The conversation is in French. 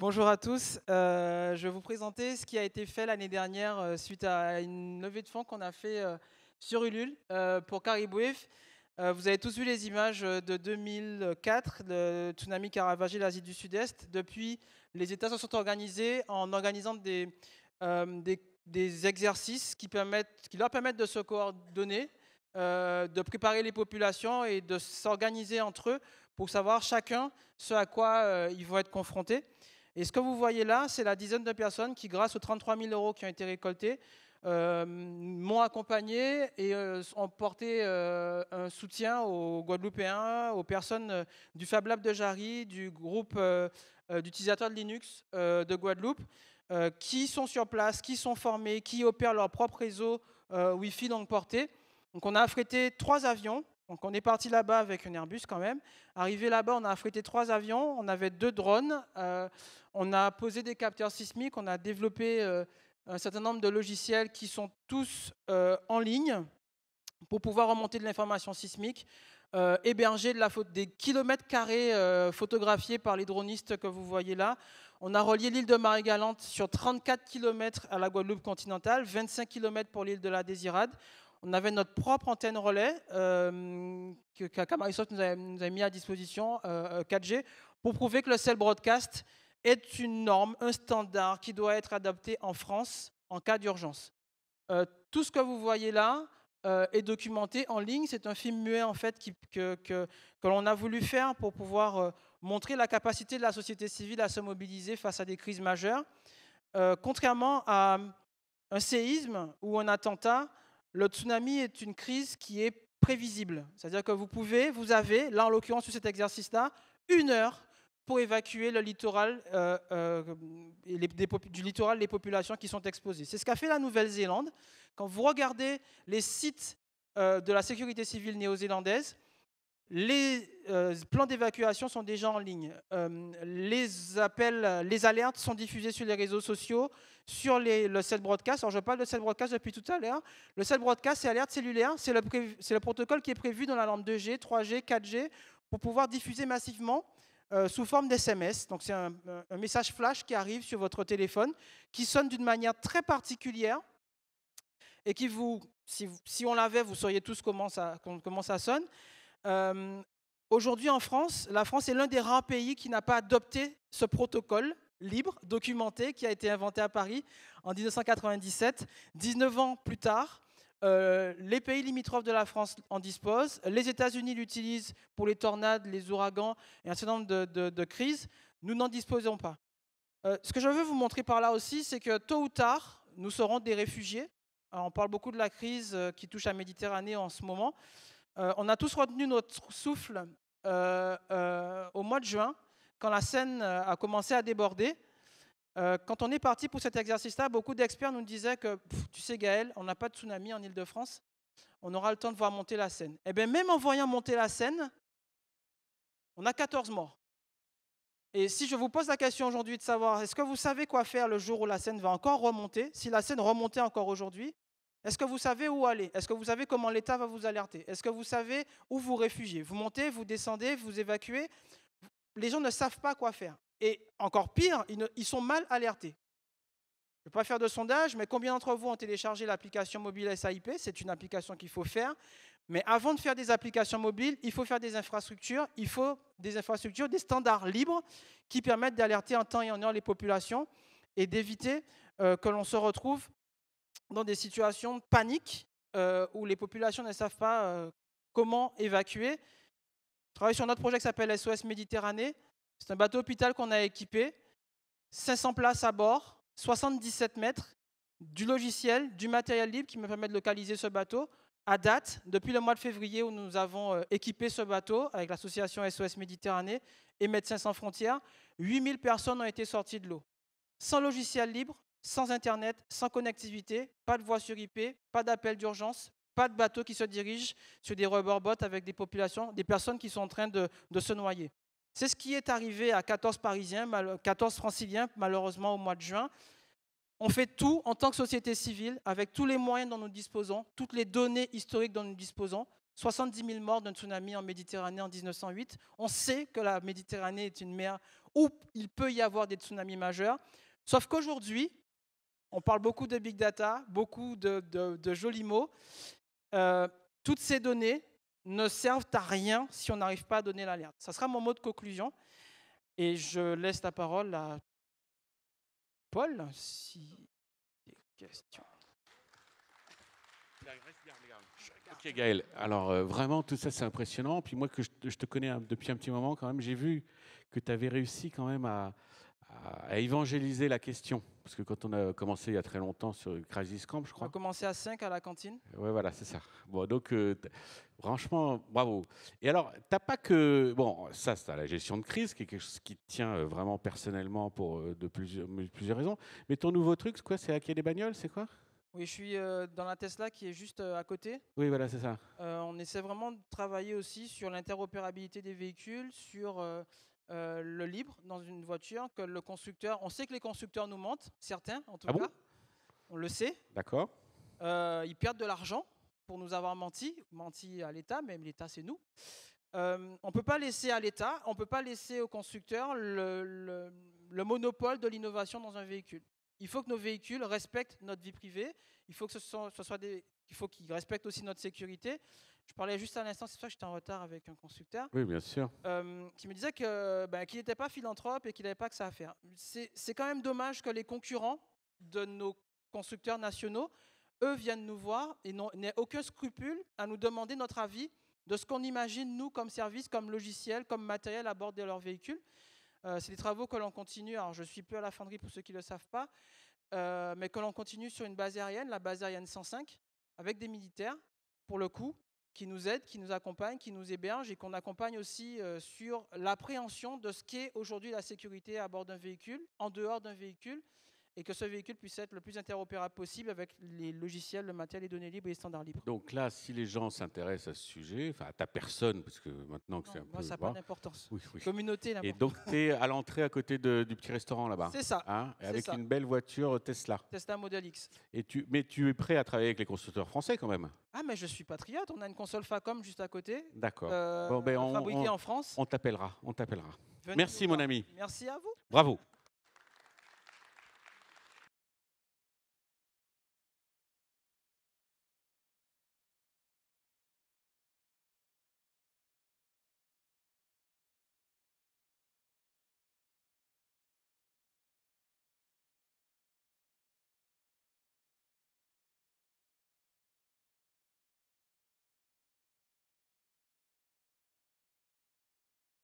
Bonjour à tous. Euh, je vais vous présenter ce qui a été fait l'année dernière euh, suite à une levée de fonds qu'on a fait euh, sur Ulule pour Caribouif. vous avez tous vu les images de 2004, le tsunami qui a ravagé l'Asie du Sud-Est. Depuis, les États se sont organisés en organisant des, exercices qui leur permettent de se coordonner, de préparer les populations et de s'organiser entre eux pour savoir chacun ce à quoi ils vont être confrontés. Et ce que vous voyez là, c'est la dizaine de personnes qui, grâce aux 33 000 euros qui ont été récoltés, euh, m'ont accompagné et euh, ont porté euh, un soutien aux Guadeloupéens, aux personnes du Fab Lab de Jarry, du groupe d'utilisateurs de Linux de Guadeloupe, qui sont sur place, qui sont formés, qui opèrent leur propre réseau Wi-Fi donc porté. Donc on a affrété trois avions donc on est parti là-bas avec un Airbus quand même. Arrivé là-bas, on a affrété trois avions, on avait deux drones, euh, on a posé des capteurs sismiques, on a développé euh, un certain nombre de logiciels qui sont tous euh, en ligne pour pouvoir remonter de l'information sismique, héberger de la des kilomètres carrés photographiés par les dronistes que vous voyez là. On a relié l'île de Marie-Galante sur 34 km à la Guadeloupe continentale, 25 km pour l'île de la Désirade on avait notre propre antenne relais euh, que, Microsoft nous a, mis à disposition, 4G, euh, pour prouver que le cell broadcast est une norme, un standard qui doit être adapté en France en cas d'urgence. Euh, tout ce que vous voyez là est documenté en ligne. C'est un film muet en fait que, que, l'on a voulu faire pour pouvoir montrer la capacité de la société civile à se mobiliser face à des crises majeures. contrairement à un séisme ou un attentat, le tsunami est une crise qui est prévisible. C'est-à-dire que vous pouvez, vous avez, là en l'occurrence sur cet exercice-là, une heure pour évacuer le littoral, euh, euh, du littoral les populations qui sont exposées. C'est ce qu'a fait la Nouvelle-Zélande. Quand vous regardez les sites euh, de la sécurité civile néo-zélandaise, les plans d'évacuation sont déjà en ligne. les appels, les alertes sont diffusées sur les réseaux sociaux sur le cell broadcast. Alors, je parle de cell broadcast depuis tout à l'heure. Le cell broadcast, c'est alerte cellulaire. C'est le, le, protocole qui est prévu dans la lampe 2G, 3G, 4G pour pouvoir diffuser massivement euh, sous forme d'SMS. Donc, c'est un, message flash qui arrive sur votre téléphone, qui sonne d'une manière très particulière et qui vous, si, on l'avait, vous sauriez tous comment ça sonne. Aujourd'hui, en France, la France est l'un des rares pays qui n'a pas adopté ce protocole libre, documenté, qui a été inventé à Paris en 1997. 19 ans plus tard, les pays limitrophes de la France en disposent. Les États-Unis l'utilisent pour les tornades, les ouragans et un certain nombre de, crises. Nous n'en disposons pas. Ce que je veux vous montrer par là aussi, c'est que tôt ou tard, nous serons des réfugiés. on parle beaucoup de la crise qui touche la Méditerranée en ce moment. On a tous retenu notre souffle au mois de juin quand la euh, a commencé à déborder, euh, quand on est parti pour cet exercice-là, beaucoup d'experts nous disaient que, tu sais Gaël, on n'a pas de tsunami en Ile-de-France, on aura le temps de voir monter la Seine. Eh bien, même en voyant monter la Seine, on a 14 morts. Et si je vous pose la question aujourd'hui de savoir, est-ce que vous savez quoi faire le jour où la Seine va encore remonter Si la Seine remontait encore aujourd'hui, est-ce que vous savez où aller? Est-ce que vous savez comment l'État va vous alerter? Est-ce que vous savez où vous réfugiez? Vous montez, vous descendez, vous évacuez les gens ne savent pas quoi faire. Et encore pire, ils, sont mal alertés. Je ne vais pas faire de sondage, mais combien d'entre vous ont téléchargé l'application mobile SAIP C'est une application qu'il faut faire. Mais avant de faire des applications mobiles, il faut faire des infrastructures. Il faut des infrastructures, des standards libres qui permettent d'alerter en temps et en heure les populations et d'éviter euh, que l'on se retrouve dans des situations de panique euh, où les populations ne savent pas euh, comment évacuer travaille sur notre projet qui s'appelle SOS Méditerranée. C'est un bateau hôpital qu'on a équipé, 500 places à bord, 77 mètres, du logiciel, du matériel libre qui me permet de localiser ce bateau. À date, depuis le mois de février où nous avons euh, équipé ce bateau avec l'association SOS Méditerranée et Médecins sans frontières, 8000 personnes ont été sorties de l'eau. Sans logiciel libre, sans Internet, sans connectivité, pas de voie sur IP, pas d'appel d'urgence, pas de bateau qui se dirige sur des rubberboats avec des populations, des personnes qui sont en train de, se noyer. C'est ce qui est arrivé à 14 Parisiens, 14 Franciliens, malheureusement au mois de juin. On fait tout en tant que société civile, avec tous les moyens dont nous disposons, toutes les données historiques dont nous disposons. 70 000 morts d'un tsunami en Méditerranée en 1908. On sait que la Méditerranée est une mer où il peut y avoir des tsunamis majeurs. Sauf qu'aujourd'hui, on parle beaucoup de big data, beaucoup de, jolis mots. Euh, toutes ces données ne servent à rien si on n'arrive pas à donner l'alerte. Ça sera mon mot de conclusion. Et je laisse la parole à Paul, si des questions. Ok Gaël, alors euh, vraiment tout ça c'est impressionnant. Puis moi que je, te connais depuis un petit moment quand même, j'ai vu que tu avais réussi quand même à, à, évangéliser la question. Parce que quand on a commencé il y a très longtemps sur Crisis Camp, je crois. On a commencé à 5 à la cantine. Oui, voilà, c'est ça. Bon, donc, euh, franchement, bravo. Et alors, tu n'as pas que. Bon, ça, c'est la gestion de crise, qui est quelque chose qui tient euh, vraiment personnellement pour euh, de plusieurs, plusieurs raisons. Mais ton nouveau truc, c'est quoi? C'est hacker des bagnoles C'est quoi? Oui, je suis dans la Tesla qui est juste à côté. Oui, voilà, c'est ça. on essaie vraiment de travailler aussi sur l'interopérabilité des véhicules, sur euh, le libre dans une voiture que le constructeur. On sait que les constructeurs nous mentent, certains en tout ah cas. on le sait. D'accord. Euh, ils perdent de l'argent pour nous avoir menti, menti à l'État, même l'État c'est nous. Euh, on ne peut pas laisser à l'État, on ne peut pas laisser au constructeur le, monopole de l'innovation dans un véhicule. Il faut que nos véhicules respectent notre vie privée, il faut que ce soit, ce soit des, il faut qu'ils respectent aussi notre sécurité. Je parlais juste à l'instant, c'est pour ça que j'étais en retard avec un constructeur. Oui, bien sûr. Euh, qui me disait que, ben, qu'il n'était pas philanthrope et qu'il n'avait pas que ça à faire. C'est, quand même dommage que les concurrents de nos constructeurs nationaux, eux, viennent nous voir et n'aient aucun scrupule à nous demander notre avis de ce qu'on imagine, nous, comme service, comme logiciel, comme matériel à bord de leurs véhicules. Euh, c'est des travaux que l'on continue. Alors, je suis peu à la fonderie pour ceux qui ne le savent pas, euh, mais que l'on continue sur une base aérienne, la base aérienne 105, avec des militaires, pour le coup, qui nous aident, qui nous accompagnent, qui nous hébergent et qu'on accompagne aussi euh, sur l'appréhension de ce qu'est aujourd'hui la sécurité à bord d'un véhicule, en dehors d'un véhicule, et que ce véhicule puisse être le plus interopérable possible avec les logiciels, le matériel, les données libres et les standards libres. Donc là, si les gens s'intéressent à ce sujet, enfin à ta personne, parce que maintenant que c'est un peu... Ça n'a pas d'importance. Oui, oui. Communauté, Et donc tu es à l'entrée à côté de, du petit restaurant là-bas. C'est ça. Hein, avec une belle voiture Tesla. Tesla Model X. Et tu, mais tu es prêt à travailler avec les constructeurs français quand même Ah mais je suis patriote, on a une console Facom juste à côté. D'accord. Euh, ben, fabriquée en France. On t'appellera, on t'appellera. Merci mon ami. Merci à vous. Bravo.